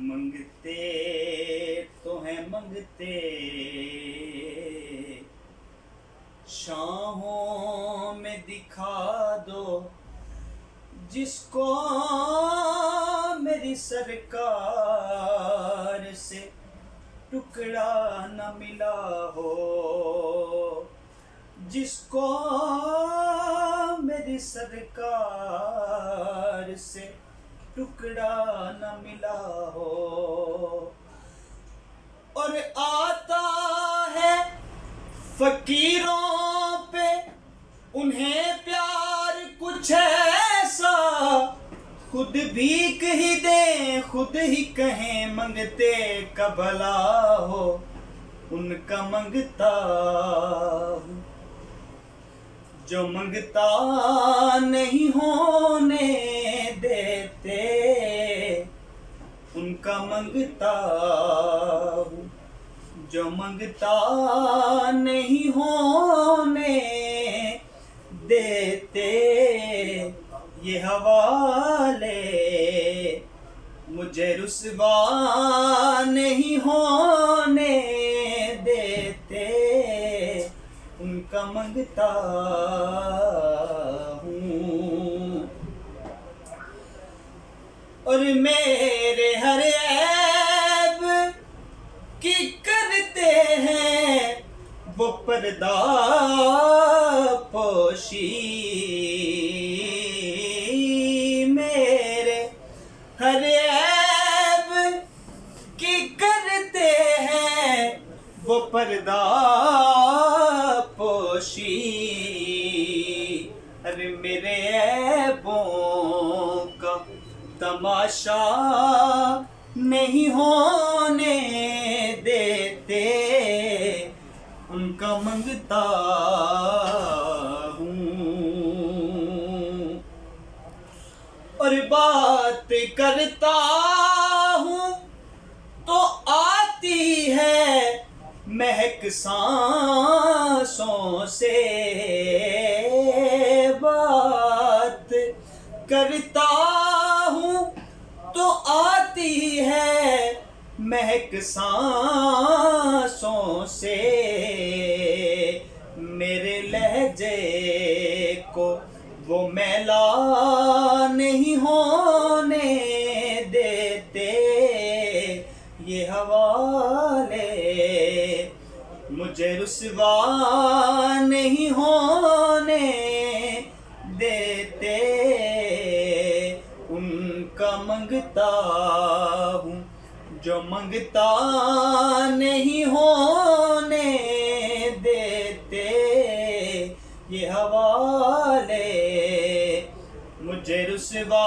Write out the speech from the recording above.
मंगते तो हैं मंगते शाहों में दिखा दो, जिसको मेरी सरकार से टुकड़ा न मिला हो, जिसको मेरी सरकार से टुकड़ा न मिला हो। और आता है फकीरों उन्हें प्यार कुछ ऐसा, खुद भीख ही दे, खुद ही कहें, मंगते कबला हो, उनका मंगता जो मंगता नहीं होने देते, उनका मंगता जो मंगता नहीं होने देते ये हवाले। मुझे रुसवा नहीं होने देते। उनका मंगता हूँ। और मेरे हर वो पर्दा पोशी। मेरे हर ऐब की करते हैं। वो पर्दा पोशी। अरे मेरे ऐबों का तमाशा नहीं होने उनका मंगता हूँ। और बात करता हूँ तो आती है महक सांसों से। बात करता हूँ तो है महक सांसों से मेरे लहजे को वो मैला नहीं होने देते। ये हवाले मुझे रुसवा नहीं होने देते। उनका मंगता जो मंगता नहीं होने देते ये हवाले मुझे रुसवा